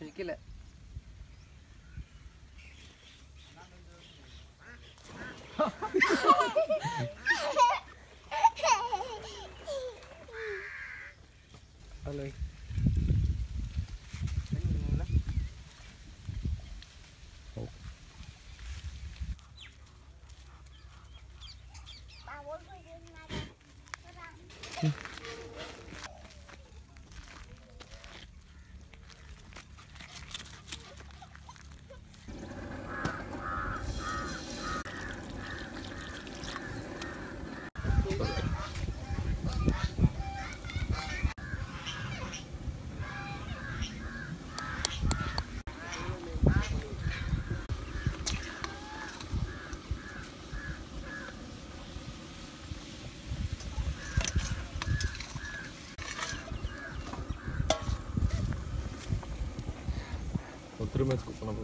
കഴിക്കില്ല hello Mm-hmm. తిరుమేసుకుంటున్నాం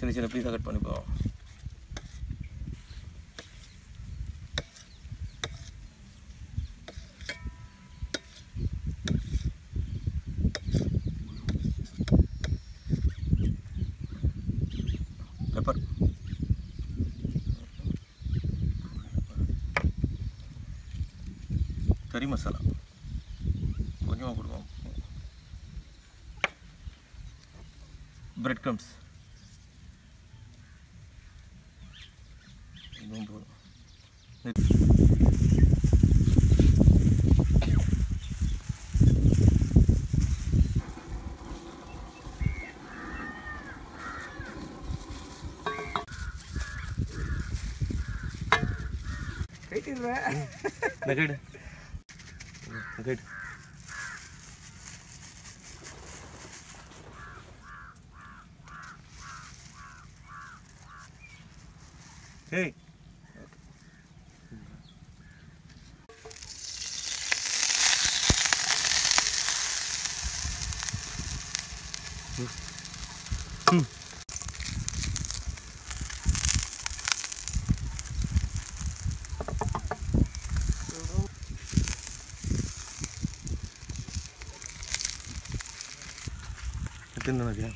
சின்ன சின்ன பீஸாக கட் பண்ணிப்போம் பெப்பர் கறி மசாலா. கொஞ்சமாக கொடுக்கும் bread crumbs nombreux. Les... Hey. うんうん കിട്ടുന്ന മതിയാ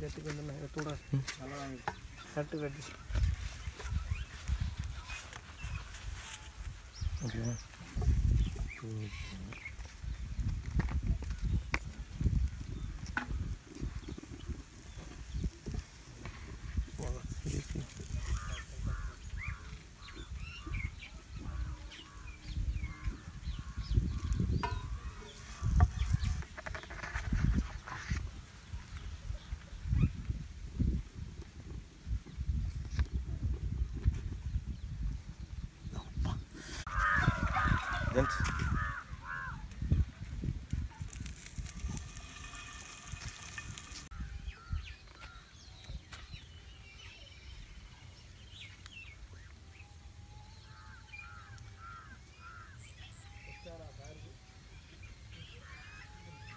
கற்றுக்கு வந்து கூட நல்லா கட்டு கட்டி. ஓகேவா Gents.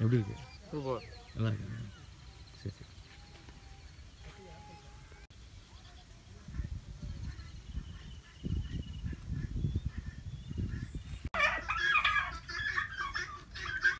எப்படி இருக்கு? சூப்பர். நல்லா இருக்கு?